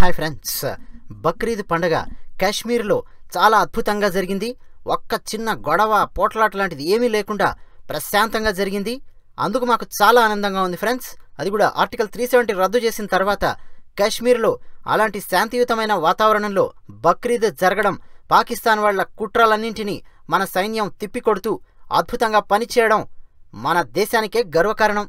Hi friends. Bakrid పండగ కాశ్మీర్లో చాలా అద్భుతంగా జరిగింది. ఒక్క చిన్న గొడవ పోట్లాట లాంటిది ఏమీ లేకుండా ప్రశాంతంగా జరిగింది. అందుకు మాకు చాలా ఆనందంగా ఉంది ఫ్రెండ్స్. అది కూడా ఆర్టికల్ త్రీ సెవెంటీ రద్దు చేసిన తర్వాత కాశ్మీర్లో అలాంటి శాంతియుతమైన వాతావరణంలో బక్రీద్ జరగడం పాకిస్తాన్ వాళ్ళ కుట్రలన్నింటినీ మన సైన్యం తిప్పికొడుతూ అద్భుతంగా పనిచేయడం మన దేశానికే గర్వకారణం.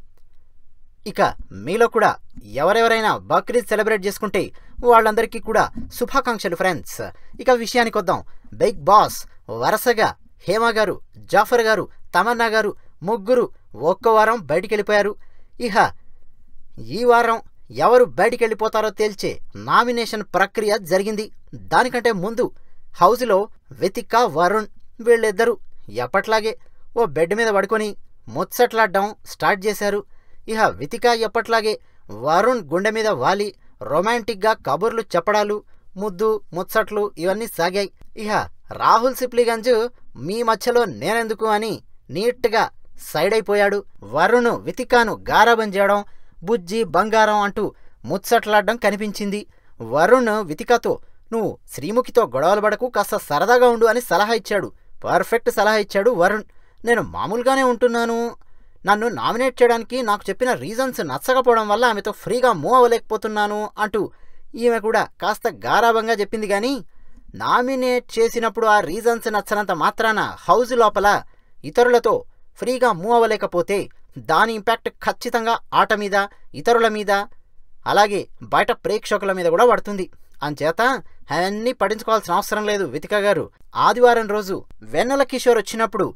ఇక మీలో కూడా ఎవరెవరైనా బక్రీద్ సెలబ్రేట్ చేసుకుంటే వాళ్ళందరికీ కూడా శుభాకాంక్షలు ఫ్రెండ్స్ ఇక విషయానికి వద్దాం. బిగ్ బాస్ వరుసగా హేమ గారు జాఫర్ గారు తమన్నా గారు ముగ్గురు ఒక్క వారం బయటికి వెళ్ళిపోయారు ఇహ ఈ వారం ఎవరు బయటికి వెళ్ళిపోతారో తేల్చే నామినేషన్ ప్రక్రియ జరిగింది. దానికంటే ముందు హౌస్లో వెతిక వరుణ్ వీళ్ళిద్దరూ ఎప్పట్లాగే ఓ బెడ్ మీద పడుకొని ముచ్చట్లాడడం స్టార్ట్ చేశారు. ఇహ వితిక ఎప్పట్లాగే వరుణ్ గుండె మీద వాలి. రొమాంటిక్గా కబుర్లు చెప్పడాలు ముద్దు ముచ్చట్లు ఇవన్నీ సాగాయి. ఇహ రాహుల్ సిప్లిగంజ్ మీ మధ్యలో నేనెందుకు అని నీట్గా సైడ్ అయిపోయాడు వరుణ్ వితికాను గారాబం చేయడం బుజ్జి బంగారం అంటూ ముచ్చట్లాడడం కనిపించింది. వరుణ్ వితికతో నువ్వు శ్రీముఖితో గొడవలు పడకు కాస్త సరదాగా ఉండు అని సలహా ఇచ్చాడు. పర్ఫెక్ట్ సలహా ఇచ్చాడు వరుణ్. నేను మామూలుగానే ఉంటున్నాను నన్ను నామినేట్ చేయడానికి నాకు చెప్పిన రీజన్స్ నచ్చకపోవడం వల్ల ఆమెతో ఫ్రీగా మూవ్ అవ్వలేకపోతున్నాను అంటూ ఈమె కూడా కాస్త గారాభంగా చెప్పింది కానీ నామినేట్ చేసినప్పుడు ఆ రీజన్స్ నచ్చనంత మాత్రాన హౌస్ లోపల ఇతరులతో ఫ్రీగా మూవ్ అవ్వలేకపోతే దాని ఇంపాక్ట్ ఖచ్చితంగా ఆట మీద ఇతరుల మీద అలాగే బయట ప్రేక్షకుల మీద కూడా పడుతుంది. అంచేత అవన్నీ పడించుకోవాల్సిన అవసరం లేదు వితిక గారు. ఆదివారం రోజు వెన్నెల కిషోర్ వచ్చినప్పుడు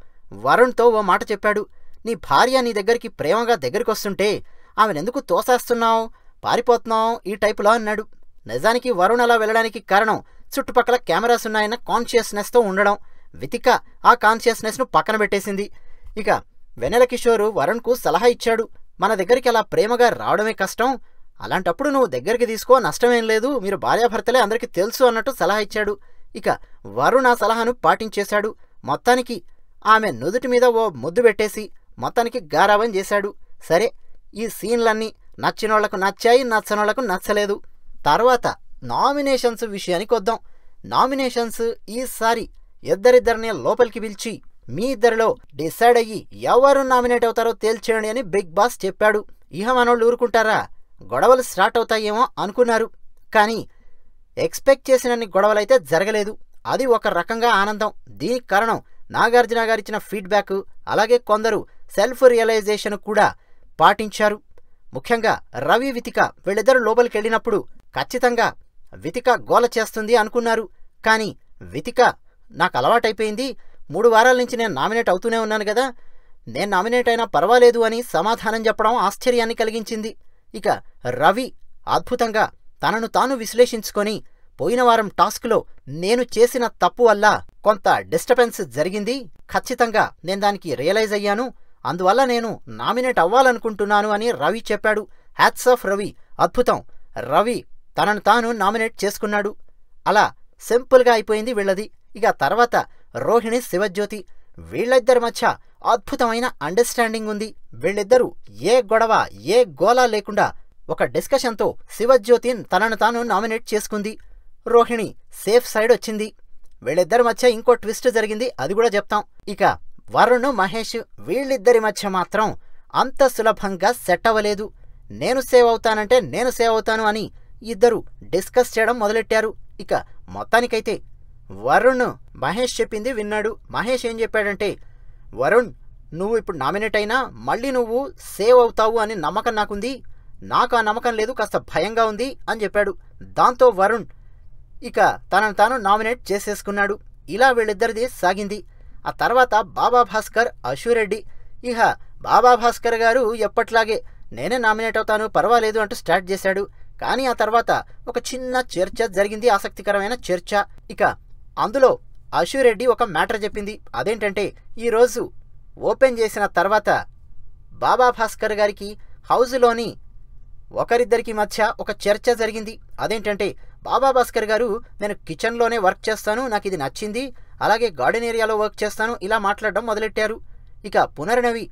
వరుణ్తో ఓ మాట చెప్పాడు. నీ భార్య నీ దగ్గరికి ప్రేమగా దగ్గరికి వస్తుంటే ఆమెనెందుకు తోసేస్తున్నావు? పారిపోతున్నావు? ఈ టైపులో అన్నాడు. నిజానికి వరుణ్ అలా వెళ్ళడానికి కారణం చుట్టుపక్కల కెమెరాస్ ఉన్నాయన్న కాన్షియస్నెస్తో ఉండడం. వితిక ఆ కాన్షియస్నెస్ను పక్కన పెట్టేసింది. ఇక వెన్నెల కిషోరు వరుణ్కు సలహా ఇచ్చాడు. మన దగ్గరికి అలా ప్రేమగా రావడమే కష్టం. అలాంటప్పుడు నువ్వు దగ్గరికి తీసుకో నష్టమేం లేదు. మీరు భార్యాభర్తలే అందరికీ తెలుసు అన్నట్టు సలహా ఇచ్చాడు. ఇక వరుణ్ ఆ సలహాను పాటించేశాడు. మొత్తానికి ఆమె నుదుటి మీద ఓ ముద్దు పెట్టేసి మొత్తానికి గారాబం చేశాడు. సరే ఈ సీన్లన్నీ నచ్చినోళ్ళకు నచ్చాయి నచ్చనోళ్ళకు నచ్చలేదు. తర్వాత నామినేషన్స్ విషయానికి వద్దాం. నామినేషన్స్ ఈసారి ఇద్దరిద్దరిని లోపలికి పిలిచి మీ ఇద్దరిలో డిసైడ్ అయ్యి ఎవరు నామినేట్ అవుతారో తేల్చేయండి అని బిగ్ బాస్ చెప్పాడు. ఇహ మనోళ్ళు ఊరుకుంటారా? గొడవలు స్టార్ట్ అవుతాయేమో అనుకున్నారు. కానీ ఎక్స్పెక్ట్ చేసినన్ని గొడవలైతే జరగలేదు. అది ఒక రకంగా ఆనందం. దీనికి కారణం నాగార్జున గారిచ్చిన ఫీడ్బ్యాక్. అలాగే కొందరు సెల్ఫ్ రియలైజేషన్ కూడా పాటించారు. ముఖ్యంగా రవి వితిక వీళ్ళిద్దరు లోపలికి వెళ్ళినప్పుడు ఖచ్చితంగా వితిక గోల చేస్తుంది అనుకున్నారు. కానీ వితిక నాకు అలవాటైపోయింది. మూడు వారాల నుంచి నేను నామినేట్ అవుతూనే ఉన్నాను కదా. నేను నామినేట్ అయినా పర్వాలేదు అని సమాధానం చెప్పడం ఆశ్చర్యాన్ని కలిగించింది. ఇక రవి అద్భుతంగా తనను తాను విశ్లేషించుకొని పోయిన వారం టాస్క్లో నేను చేసిన తప్పు వల్ల కొంత డిస్టర్బెన్స్ జరిగింది. ఖచ్చితంగా నేను దానికి రియలైజ్ అయ్యాను. అందువల్ల నేను నామినేట్ అవ్వాలనుకుంటున్నాను అని రవి చెప్పాడు. Hats off Ravi. అద్భుతం. రవి తనను తాను నామినేట్ చేసుకున్నాడు. అలా సింపుల్గా అయిపోయింది వీళ్ళది. ఇక తర్వాత రోహిణి శివజ్యోతి వీళ్ళిద్దరి మధ్య అద్భుతమైన అండర్స్టాండింగ్ ఉంది. వీళ్ళిద్దరూ ఏ గొడవ ఏ గోలా లేకుండా ఒక డిస్కషన్తో శివజ్యోతి తనను తాను నామినేట్ చేసుకుంది. రోహిణి సేఫ్ సైడ్ వచ్చింది. వీళ్ళిద్దరి మధ్య ఇంకో ట్విస్ట్ జరిగింది. అది కూడా చెప్తాం. ఇక వరుణ్ మహేష్ వీళ్ళిద్దరి మధ్య మాత్రం అంత సులభంగా సెట్ అవ్వలేదు. నేను సేవ్ అవుతానంటే నేను సేవ్ అవుతాను అని ఇద్దరు డిస్కస్ చేయడం మొదలెట్టారు. ఇక మొత్తానికైతే వరుణ్ మహేష్ చెప్పింది విన్నాడు. మహేష్ ఏం చెప్పాడంటే వరుణ్ నువ్వు ఇప్పుడు నామినేట్ అయినా మళ్ళీ నువ్వు సేవ్ అవుతావు అని నమ్మకం నాకుంది. నాకు ఆ నమ్మకం లేదు కాస్త భయంగా ఉంది అని చెప్పాడు. దాంతో వరుణ్ ఇక తనను తాను నామినేట్ చేసేసుకున్నాడు. ఇలా వీళ్ళిద్దరిది సాగింది. ఆ తర్వాత బాబా భాస్కర్ అశురెడ్డి ఇహ బాబా భాస్కర్ గారు ఎప్పట్లాగే నేనే నామినేట్ అవుతాను పర్వాలేదు అంటూ స్టార్ట్ చేశాడు. కానీ ఆ తర్వాత ఒక చిన్న చర్చ జరిగింది ఆసక్తికరమైన చర్చ. ఇక అందులో అశురెడ్డి ఒక మ్యాటర్ చెప్పింది. అదేంటంటే ఈరోజు ఓపెన్ చేసిన తర్వాత బాబా భాస్కర్ గారికి హౌజ్లోని ఒకరిద్దరికి మధ్య ఒక చర్చ జరిగింది. అదేంటంటే బాబా భాస్కర్ గారు నేను కిచెన్లోనే వర్క్ చేస్తాను నాకు ఇది నచ్చింది అలాగే గార్డెన్ ఏరియాలో వర్క్ చేస్తాను. ఇలా మాట్లాడడం మొదలెట్టారు. ఇక పునర్నవి.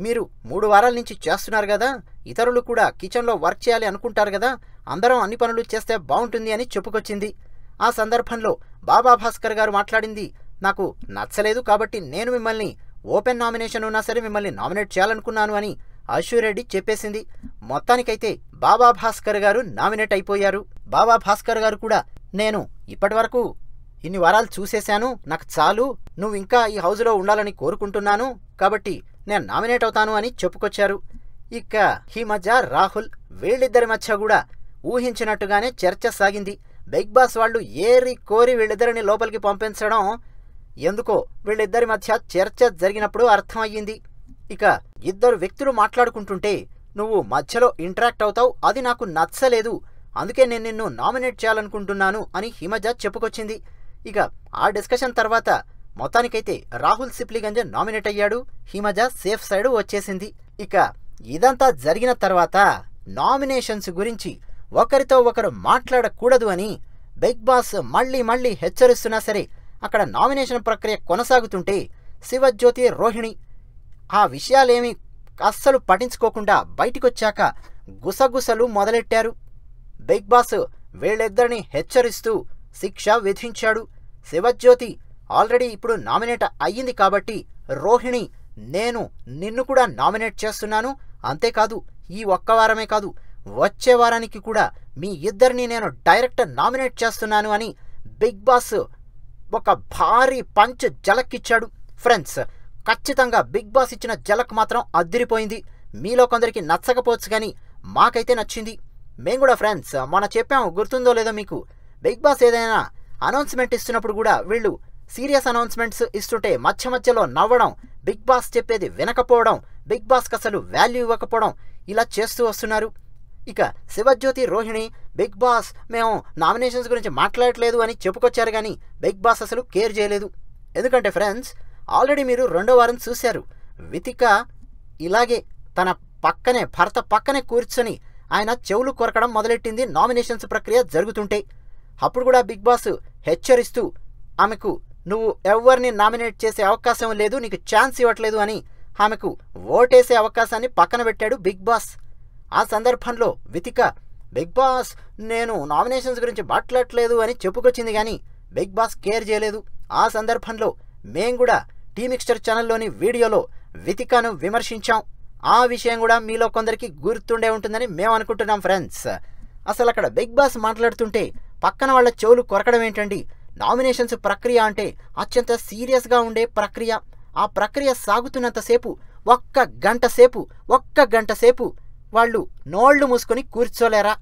మీరు మూడు వారాల నుంచి చేస్తున్నారు కదా. ఇతరులు కూడా కిచెన్లో వర్క్ చేయాలి అనుకుంటారు కదా. అందరం అన్ని పనులు చేస్తే బాగుంటుంది అని చెప్పుకొచ్చింది. ఆ సందర్భంలో బాబా భాస్కర్ గారు మాట్లాడింది. నాకు నచ్చలేదు కాబట్టి నేను మిమ్మల్ని ఓపెన్ నామినేషన్ ఉన్నా సరే మిమ్మల్ని నామినేట్ చేయాలనుకున్నాను అని అశ్వరెడ్డి చెప్పేసింది. మొత్తానికైతే బాబా భాస్కర్ గారు నామినేట్ అయిపోయారు. బాబా భాస్కర్ గారు కూడా నేను ఇప్పటివరకు ఇన్ని వారాలు చూసేశాను. నాకు చాలు. నువ్వు ఇంకా ఈ హౌజ్లో ఉండాలని కోరుకుంటున్నాను. కాబట్టి నేను నామినేట్ అవుతాను అని చెప్పుకొచ్చారు. ఇక ఈ మధ్య రాహుల్ వీళ్ళిద్దరి మధ్య కూడా ఊహించినట్టుగానే చర్చ సాగింది. బిగ్ బాస్ వాళ్ళు ఏరి కోరి వీళ్ళిద్దరిని లోపలికి పంపించడం ఎందుకో వీళ్ళిద్దరి మధ్య చర్చ జరిగినప్పుడు అర్థమయ్యింది. ఇక ఇద్దరు వ్యక్తులు మాట్లాడుకుంటుంటే నువ్వు మధ్యలో ఇంటరాక్ట్ అవుతావు. అది నాకు నచ్చలేదు. అందుకే నేను నిన్ను నామినేట్ చేయాలనుకుంటున్నాను అని హిమజ చెప్పుకొచ్చింది. ఇక ఆ డిస్కషన్ తర్వాత మొత్తానికైతే రాహుల్ సిప్లిగంజ్ నామినేట్ అయ్యాడు. హిమజ సేఫ్ సైడ్ వచ్చేసింది. ఇక ఇదంతా జరిగిన తర్వాత నామినేషన్స్ గురించి ఒకరితో ఒకరు మాట్లాడకూడదు అని బిగ్ బాస్ మళ్ళీ మళ్ళీ హెచ్చరిస్తున్నా సరే అక్కడ నామినేషన్ ప్రక్రియ కొనసాగుతుంటే శివజ్యోతి రోహిణి ఆ విషయాలేమీ అస్సలు పఠించుకోకుండా బయటికొచ్చాక గుసగుసలు మొదలెట్టారు. బిగ్ బాస్ వీళ్ళిద్దరిని హెచ్చరిస్తూ శిక్ష విధించాడు. శివజ్యోతి ఆల్రెడీ ఇప్పుడు నామినేట్ అయ్యింది కాబట్టి రోహిణి నేను నిన్ను కూడా నామినేట్ చేస్తున్నాను. అంతేకాదు ఈ ఒక్క వారమే కాదు వచ్చే వారానికి కూడా మీ ఇద్దరిని నేను డైరెక్ట్ నామినేట్ చేస్తున్నాను అని బిగ్ బాస్ ఒక భారీ పంచ్ జలక్కిచ్చాడు. ఫ్రెండ్స్ ఖచ్చితంగా బిగ్ బాస్ ఇచ్చిన జలక్ మాత్రం అద్దిరిపోయింది. మీలో కొందరికి నచ్చకపోవచ్చు కానీ మాకైతే నచ్చింది. మేము కూడా ఫ్రెండ్స్ మన చెప్పాము గుర్తుందో లేదో మీకు. బిగ్ బాస్ ఏదైనా అనౌన్స్మెంట్ ఇస్తున్నప్పుడు కూడా వీళ్ళు సీరియస్ అనౌన్స్మెంట్స్ ఇస్తుంటే మధ్య మధ్యలో నవ్వడం బిగ్ బాస్ చెప్పేది వినకపోవడం బిగ్ బాస్కి అసలు వాల్యూ ఇవ్వకపోవడం ఇలా చేస్తూ వస్తున్నారు. ఇక శివజ్యోతి రోహిణి బిగ్ బాస్ మేము నామినేషన్స్ గురించి మాట్లాడట్లేదు అని చెప్పుకొచ్చారు కానీ బిగ్ బాస్ అసలు కేర్ చేయలేదు. ఎందుకంటే ఫ్రెండ్స్ ఆల్రెడీ మీరు రెండో వారం చూశారు. వితిక ఇలాగే తన పక్కనే భర్త పక్కనే కూర్చొని ఆయన చెవులు కొరకడం మొదలెట్టింది. నామినేషన్స్ ప్రక్రియ జరుగుతుంటే అప్పుడు కూడా బిగ్ బాస్ హెచ్చరిస్తూ ఆమెకు నువ్వు ఎవరిని నామినేట్ చేసే అవకాశం లేదు నీకు ఛాన్స్ ఇవ్వట్లేదు అని ఆమెకు ఓటేసే అవకాశాన్ని పక్కన పెట్టాడు బిగ్ బాస్. ఆ సందర్భంలో వితిక బిగ్ బాస్ నేను నామినేషన్స్ గురించి మాట్లాడట్లేదు అని చెప్పుకొచ్చింది కానీ బిగ్ బాస్ కేర్ చేయలేదు. ఆ సందర్భంలో మేం కూడా టీమిక్స్టర్ ఛానల్లోని వీడియోలో వితికను విమర్శించాం. ఆ విషయం కూడా మీలో కొందరికి గుర్తుండే ఉంటుందని మేము అనుకుంటున్నాం ఫ్రెండ్స్. అసలు అక్కడ బిగ్ బాస్ మాట్లాడుతుంటే పక్కన వాళ్ళ చెవులు కొరకడం ఏంటండి? నామినేషన్స్ ప్రక్రియ అంటే అత్యంత సీరియస్గా ఉండే ప్రక్రియ. ఆ ప్రక్రియ సాగుతున్నంతసేపు ఒక్క గంట సేపు ఒక్క గంట సేపు వాళ్ళు నోళ్ళు మూసుకొని కూర్చోలేరా?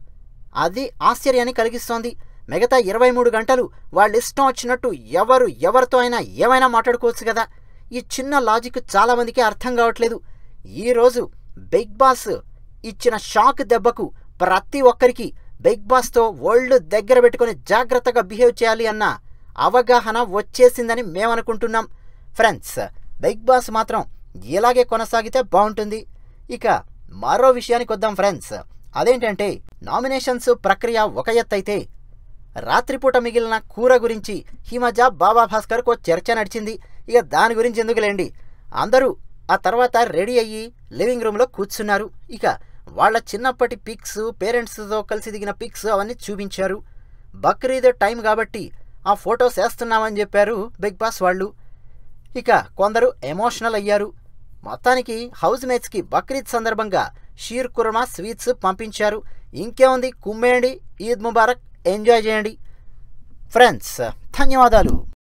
అది ఆశ్చర్యాన్ని కలిగిస్తోంది. మిగతా ఇరవై మూడు గంటలు వాళ్ళు ఇష్టం వచ్చినట్టు ఎవరు ఎవరితో అయినా ఏమైనా మాట్లాడుకోవచ్చు కదా? ఈ చిన్న లాజిక్ చాలామందికి అర్థం కావట్లేదు. ఈరోజు బిగ్ బాస్ ఇచ్చిన షాక్ దెబ్బకు ప్రతి ఒక్కరికి బిగ్ బాస్తో వరల్డ్ దగ్గర పెట్టుకొని జాగ్రత్తగా బిహేవ్ చేయాలి అన్న అవగాహన వచ్చేసిందని మేమనుకుంటున్నాం. ఫ్రెండ్స్ బిగ్ బాస్ మాత్రం ఇలాగే కొనసాగితే బాగుంటుంది. ఇక మరో విషయానికి వద్దాం ఫ్రెండ్స్. అదేంటంటే నామినేషన్స్ ప్రక్రియ ఒక ఎత్తైతే రాత్రిపూట మిగిలిన కూర గురించి హిమజ బాబా భాస్కర్కు చర్చ నడిచింది. ఇక దాని గురించి ఎందుకులేండి? అందరూ ఆ తర్వాత రెడీ అయ్యి లివింగ్ రూమ్లో కూర్చున్నారు. ఇక వాళ్ళ చిన్నప్పటి పిక్స్ పేరెంట్స్తో కలిసి దిగిన పిక్స్ అవన్నీ చూపించారు. బక్రీద్ టైం కాబట్టి ఆ ఫొటోస్ వేస్తున్నామని చెప్పారు బిగ్ బాస్ వాళ్ళు. ఇక కొందరు ఎమోషనల్ అయ్యారు. మొత్తానికి హౌస్ మేట్స్కి బక్రీద్ సందర్భంగా షీర్ కుర్మా స్వీట్స్ పంపించారు. ఇంకేముంది? కుమ్మేయండి. ఈద్ ముబారక్. ఎంజాయ్ చేయండి. ఫ్రెండ్స్ ధన్యవాదాలు.